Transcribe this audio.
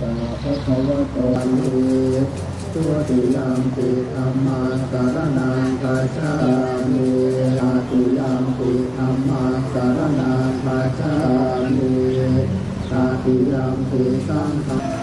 ตาพระภะควะโตอะตุติยามติธรรมาสารนางกาชามีอาติยามติธรรมาสารนางกาชามีตาติยามติสังฆัง